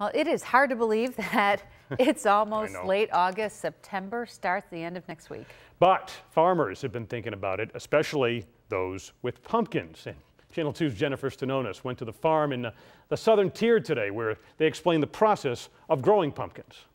Well, it is hard to believe that it's almost late August. September starts the end of next week. But farmers have been thinking about it, especially those with pumpkins. And Channel 2's Jennifer Stanonis went to the farm in the, the southern tier today where they explain the process of growing pumpkins.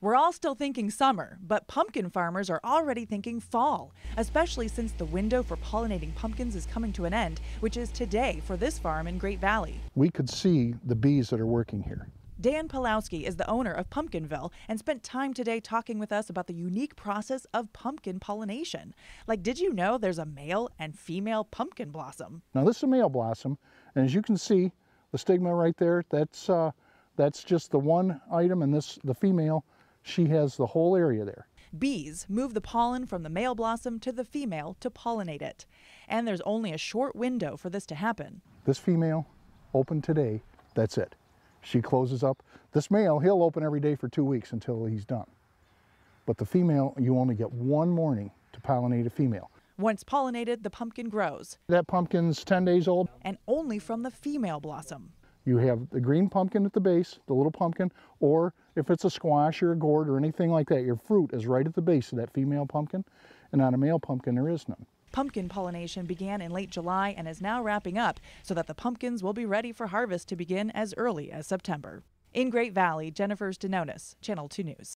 We're all still thinking summer, but pumpkin farmers are already thinking fall, especially since the window for pollinating pumpkins is coming to an end, which is today for this farm in Great Valley. we could see the bees that are working here. Dan Pawlowski is the owner of Pumpkinville and spent time today talking with us about the unique process of pumpkin pollination. Like, did you know there's a male and female pumpkin blossom? Now this is a male blossom, and as you can see, the stigma right there, that's, uh, that's just the one item, and this, the female, she has the whole area there. Bees move the pollen from the male blossom to the female to pollinate it. And there's only a short window for this to happen. This female opened today, that's it. She closes up. This male, he'll open every day for two weeks until he's done. But the female, you only get one morning to pollinate a female. Once pollinated, the pumpkin grows, That pumpkin's 10 days old. and only from the female blossom. You have the green pumpkin at the base, the little pumpkin, or if it's a squash or a gourd or anything like that, your fruit is right at the base of that female pumpkin, and on a male pumpkin, there is none. Pumpkin pollination began in late July and is now wrapping up so that the pumpkins will be ready for harvest to begin as early as September. In Great Valley, Jennifer Denonis, Channel 2 News.